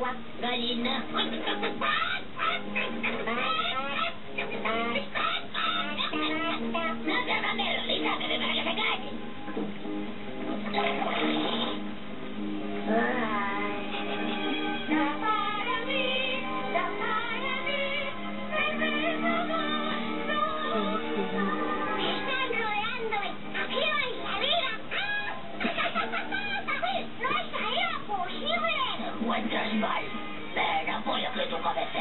Слава Галина. encuentras mal. Pero voy a que tu cabeza